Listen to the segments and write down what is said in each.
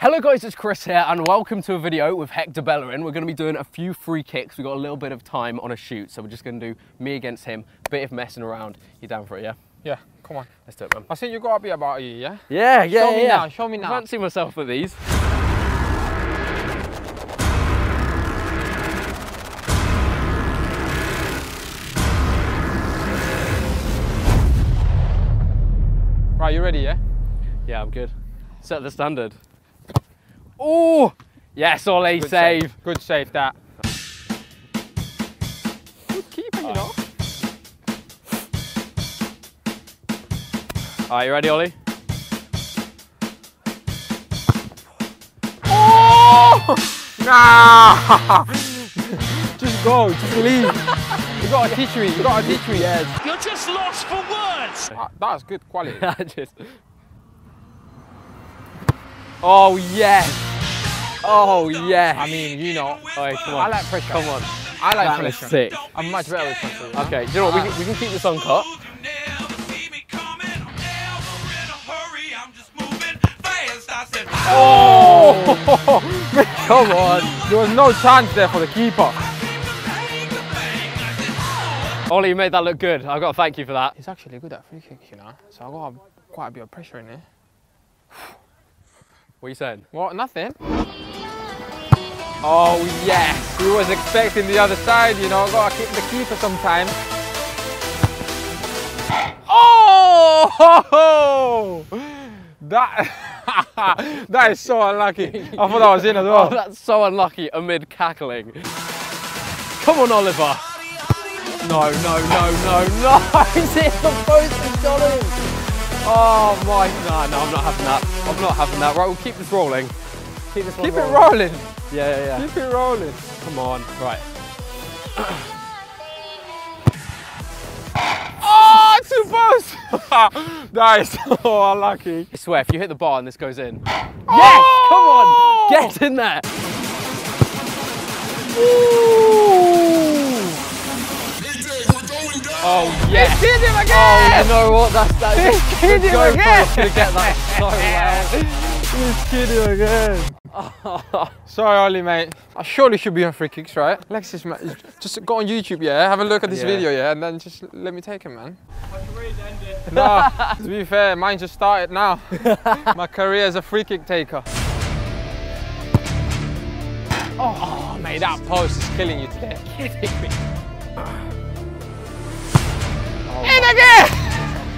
Hello guys, it's Chris here and welcome to a video with Hector Bellerin. We're going to be doing a few free kicks. We've got a little bit of time on a shoot, so we're just going to do me against him, bit of messing around. You down for it, yeah? Yeah, come on. Let's do it, man. I think you've got a bit about you, yeah? Yeah, yeah, Show me yeah. now, show me now. I fancy myself for these. Right, you ready, yeah? Yeah, I'm good. Set the standard. Oh! Yes, Ollie, Good save. Good save, that. Good keeper, you know. All right, you ready, Ollie? Oh! Nah! just go, just leave. you gotta teach me, you gotta teach me. Yes. You're just lost for words. Ah, that's good quality. Just... Oh, yes. Oh, oh yes. I mean, you know, right, come on. I like pressure. Come on. I like That pressure. sick. I'm much better with pressure. you know? Okay, do you know what? We can, we can keep this on cut. Oh! Come on. there was no chance there for the keeper. Ollie, you made that look good. I've got to thank you for that. He's actually good at free kicks, you know. So I got a, quite a bit of pressure in there. What are you saying? What? Nothing. Oh yes, he was expecting the other side, you know. Gotta keep the keeper sometimes. Oh! That that is so unlucky. I thought I was in as Oh, well. that's so unlucky amid cackling. Come on, Oliver. No, no, no, no, no. He's hit the post and got him. Oh my, no, no, I'm not having that. I'm not having that. Right, we'll keep this rolling. Keep this Keep it rolling. Yeah, yeah, yeah. Keep it rolling. Come on. Right. Oh, posts. that is so unlucky. I swear, if you hit the bar and this goes in. Yes! Oh! Come on! Get in there! Oh, yes! Hit him Oh, you know what? That's that. He's kidding the GoPro's again. gonna get that so well. He's kidding again. Sorry, Ollie, mate. I surely should be on free kicks, right? Lexus, man, just go on YouTube, yeah. Have a look at this Yeah. video, yeah, and then just let me take him, man. no, to be fair, mine just started now. My career as a free kick taker. Oh, mate, that post is killing you today. Kidding me? In again!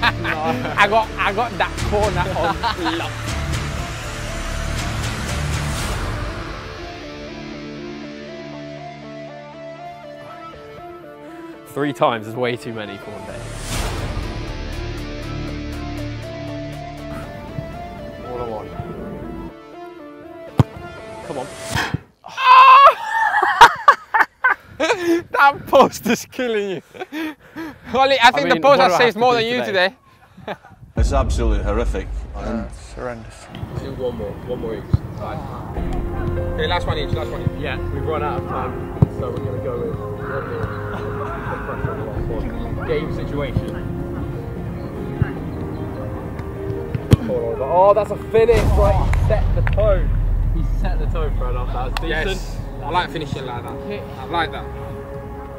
I got, I got that corner on lock. Three times is way too many for one day. All I want. Come on. That post is killing you. Ollie, I think mean, the post what has saved more do than you today? today. It's absolutely horrific. Horrendous. Do one more. One more each. Okay, last one each, last one each. Yeah, we've run out of time, so we're going to go with one more. Put pressure on the last one. Game situation. Oh, that's a finish, right? He set the tone. He set the tone for enough. That was decent. Yes. I like finishing like that. Hit. I like that.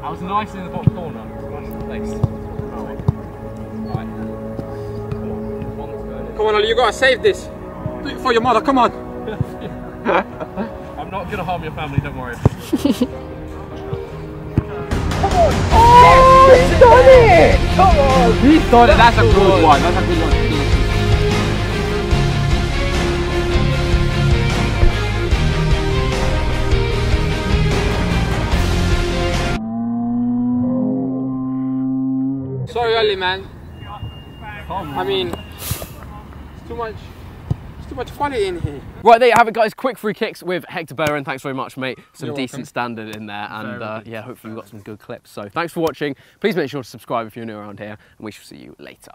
I was nice in the bottom corner. Alright. Alright. Come on. There's one that's going in. Come on, Ollie, you gotta save this. Do it for your mother, come on. I'm not going to harm your family, don't worry. Oh, he's done it! Come on! He's done it, that's a good one, that's a good one. Sorry, Ollie, man. I mean, it's too much, too much quality in here. Right, there you have it, guys. Quick free kicks with Hector Bellerin. Thanks very much, mate. Some You're decent welcome. standard in there. And uh, yeah, hopefully we've got some good clips. So thanks for watching. Please make sure to subscribe if you're new around here. And we shall see you later.